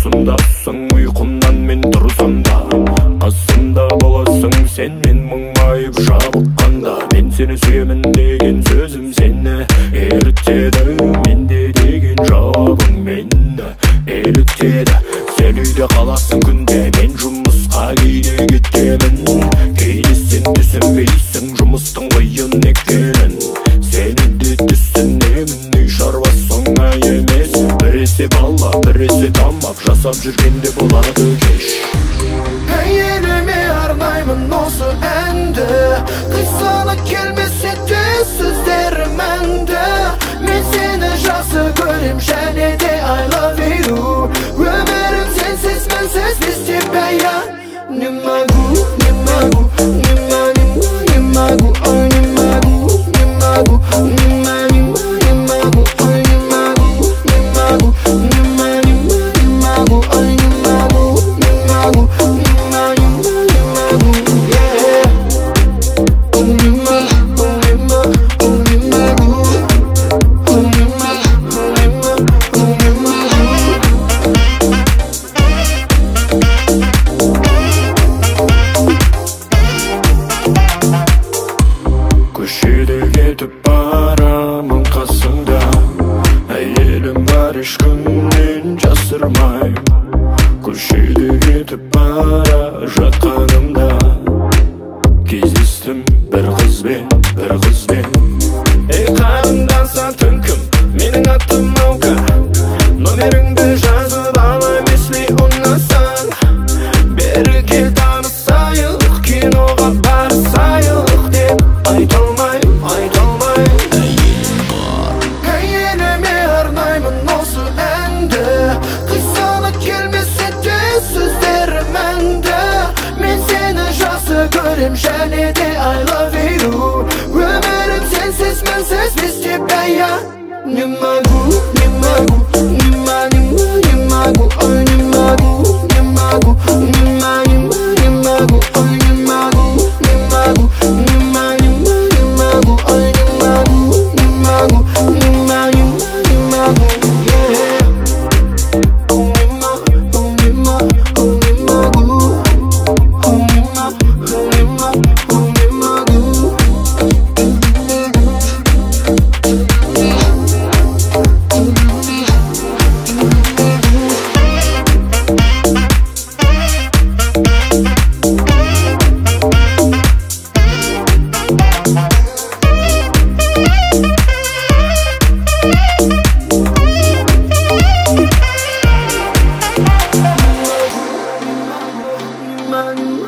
қасымдасың ұйқымнан мен тұрсам да қасымда боласың сен мен мұңайып жабыққанда. Мен сені сүйемін деген сөзім сені. Ерітеді менде деген жауабың мені елітеді сен үйде қаласың күнде мен жұмысқа кейде кетемін. Кейде сен түсінбейсің жұмыстың қиын екенін. Жасап жүргенде болады кеш әйеліме арнаймын осы әнді қисыны келмесе де сөздері мәнді мен сені жақсы көрем ешкімнен жасырмай көшеде кетіп бара жатқанымда кездестім бір қызбен бір қызбен ей қарындасатын кім менің атым маука номеріңді sıkırım şenedi I love you Ömürüm sensiz mensiz mis gibi ya. Nimmagu, nimmagu, nimma nimma nimmagu one.